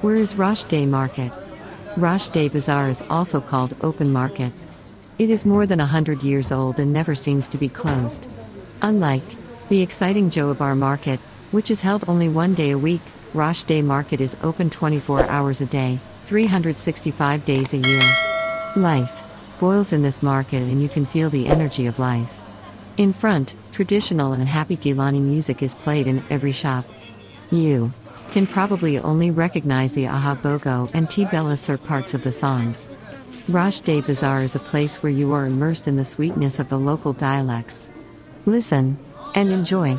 Where is Rasht Day Market? Rasht Day Bazaar is also called Open Market. It is more than a hundred years old and never seems to be closed. Unlike the exciting Joibar Market, which is held only one day a week, Rasht Day Market is open 24 hours a day, 365 days a year. Life boils in this market and you can feel the energy of life. In front, traditional and happy Gilani music is played in every shop. You can probably only recognize the Aha Bogo and Tibella Sir parts of the songs. Rasht Day Bazaar is a place where you are immersed in the sweetness of the local dialects. Listen and enjoy.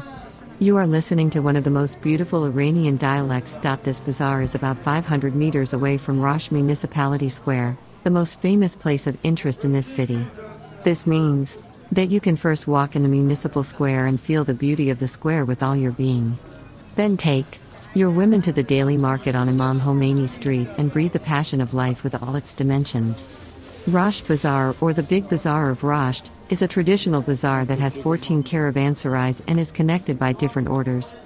You are listening to one of the most beautiful Iranian dialects. This bazaar is about 500 meters away from Rasht Municipality Square, the most famous place of interest in this city. This means that you can first walk in the municipal square and feel the beauty of the square with all your being. Then take your women to the daily market on Imam Khomeini Street and breathe the passion of life with all its dimensions. Rasht Bazaar, or the Big Bazaar of Rasht, is a traditional bazaar that has 14 caravanserais and is connected by different orders.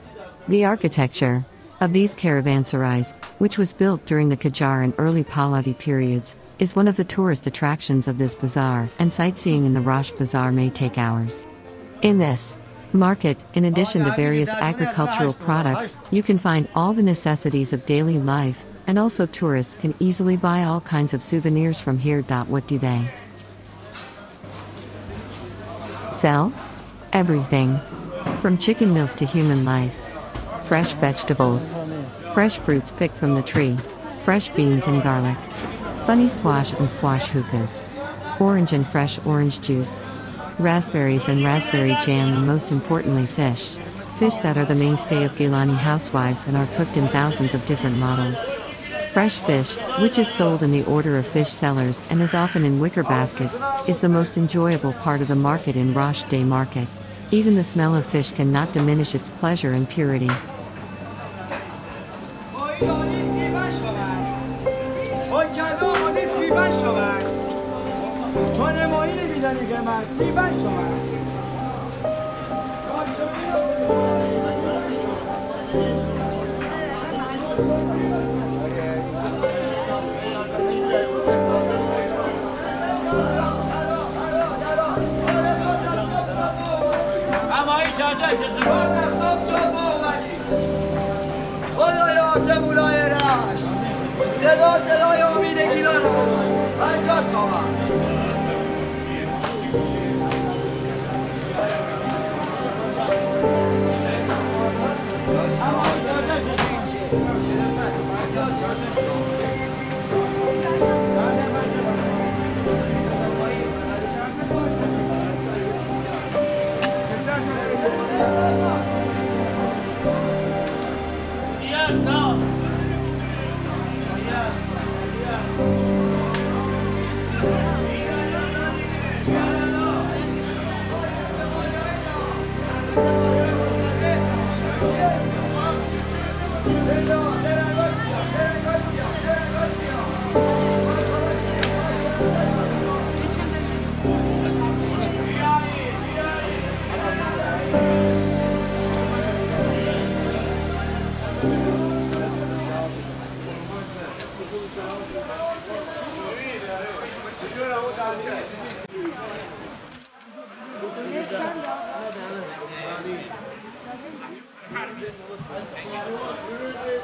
The architecture of these caravanserais, which was built during the Qajar and early Pahlavi periods, is one of the tourist attractions of this bazaar, and sightseeing in the Rasht Bazaar may take hours. In this market, in addition to various agricultural products, you can find all the necessities of daily life, and also tourists can easily buy all kinds of souvenirs from here. What do they sell? Everything. From chicken milk to human life. Fresh vegetables. Fresh fruits picked from the tree. Fresh beans and garlic. Funny squash and squash hookahs. Orange and fresh orange juice raspberries and raspberry jam, and most importantly, fish. Fish that are the mainstay of Gilani housewives and are cooked in thousands of different models. Fresh fish, which is sold in the order of fish sellers and is often in wicker baskets, is the most enjoyable part of the market in Rasht Day Market. Even the smell of fish cannot diminish its pleasure and purity. تو نمایی نمیدنی که من سیبه شما صدا صدای امید گیلان پنجاه تومن